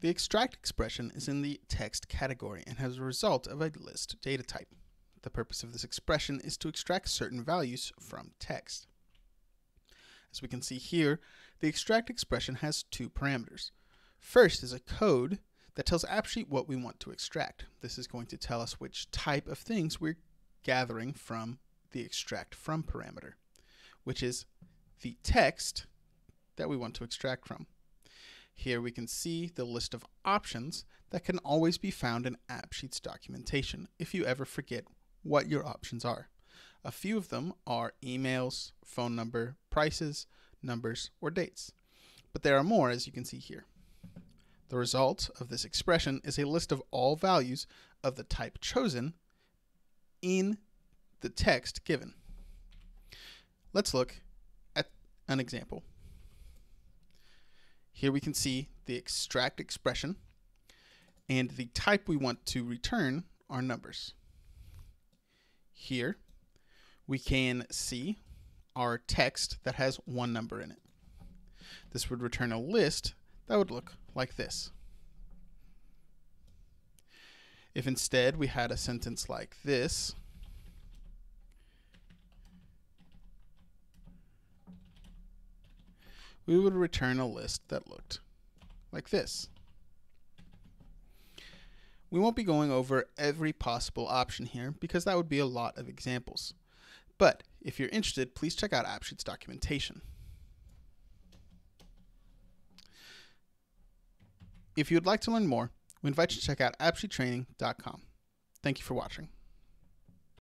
The extract expression is in the text category and has a result of a list data type. The purpose of this expression is to extract certain values from text. As we can see here, the extract expression has two parameters. First is a code that tells AppSheet what we want to extract. This is going to tell us which type of things we're gathering from the extract from parameter, which is the text that we want to extract from. Here we can see the list of options that can always be found in AppSheet's documentation if you ever forget what your options are. A few of them are emails, phone number, prices, numbers, or dates. But there are more as you can see here. The result of this expression is a list of all values of the type chosen in the text given. Let's look at an example. Here we can see the extract expression and the type we want to return are numbers. Here we can see our text that has one number in it. This would return a list that would look like this. If instead we had a sentence like this, we would return a list that looked like this. We won't be going over every possible option here because that would be a lot of examples. But if you're interested, please check out AppSheet's documentation. If you would like to learn more, we invite you to check out appsheettraining.com. Thank you for watching.